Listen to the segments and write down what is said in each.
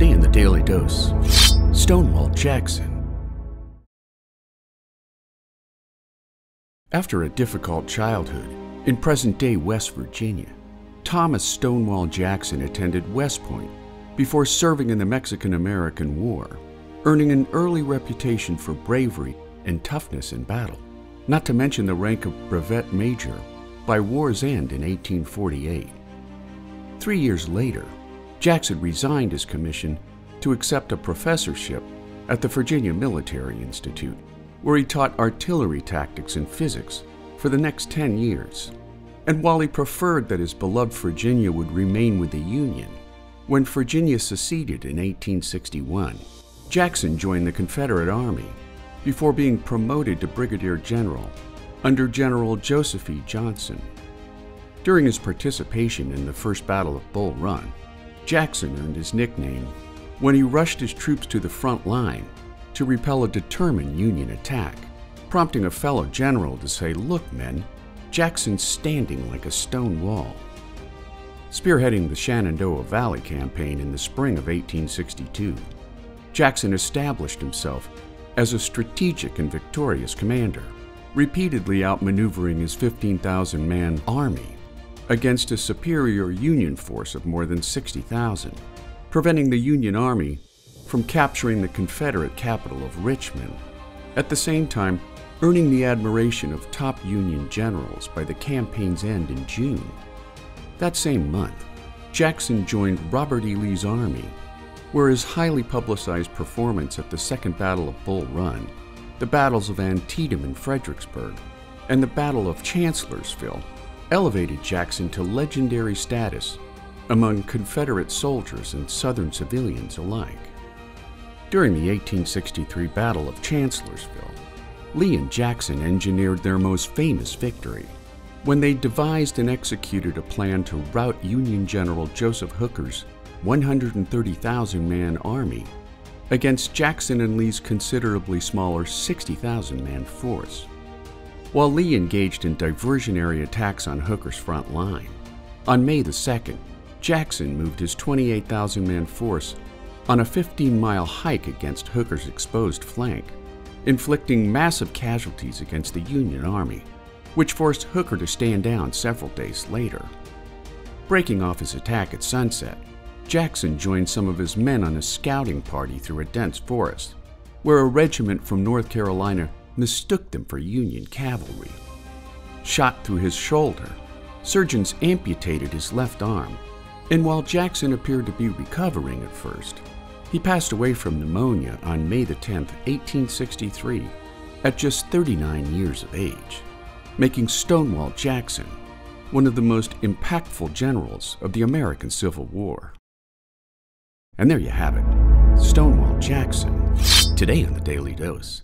Today in the Daily Dose, Stonewall Jackson. After a difficult childhood in present day West Virginia, Thomas Stonewall Jackson attended West Point before serving in the Mexican American War, earning an early reputation for bravery and toughness in battle, not to mention the rank of brevet major by war's end in 1848. Three years later, Jackson resigned his commission to accept a professorship at the Virginia Military Institute, where he taught artillery tactics and physics for the next 10 years. And while he preferred that his beloved Virginia would remain with the Union, when Virginia seceded in 1861, Jackson joined the Confederate Army before being promoted to Brigadier General under General Joseph E. Johnston. During his participation in the First Battle of Bull Run, Jackson earned his nickname when he rushed his troops to the front line to repel a determined Union attack, prompting a fellow general to say, Look, men, Jackson's standing like a stone wall. Spearheading the Shenandoah Valley campaign in the spring of 1862, Jackson established himself as a strategic and victorious commander, repeatedly outmaneuvering his 15,000 man army against a superior Union force of more than 60,000, preventing the Union Army from capturing the Confederate capital of Richmond. At the same time, earning the admiration of top Union generals by the campaign's end in June. That same month, Jackson joined Robert E. Lee's army, where his highly publicized performance at the Second Battle of Bull Run, the battles of Antietam and Fredericksburg, and the Battle of Chancellorsville elevated Jackson to legendary status among Confederate soldiers and Southern civilians alike. During the 1863 Battle of Chancellorsville, Lee and Jackson engineered their most famous victory when they devised and executed a plan to rout Union General Joseph Hooker's 130,000 man army against Jackson and Lee's considerably smaller 60,000 man force. While Lee engaged in diversionary attacks on Hooker's front line, on May the 2nd, Jackson moved his 28,000 man force on a 15 mile hike against Hooker's exposed flank, inflicting massive casualties against the Union Army, which forced Hooker to stand down several days later. Breaking off his attack at sunset, Jackson joined some of his men on a scouting party through a dense forest, where a regiment from North Carolina mistook them for Union cavalry. Shot through his shoulder, surgeons amputated his left arm, and while Jackson appeared to be recovering at first, he passed away from pneumonia on May 10, 1863, at just 39 years of age, making Stonewall Jackson one of the most impactful generals of the American Civil War. And there you have it Stonewall Jackson, today on the Daily Dose.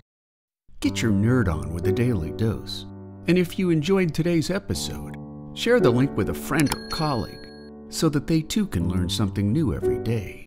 Get your nerd on with the Daily Dose. And if you enjoyed today's episode, share the link with a friend or colleague so that they too can learn something new every day.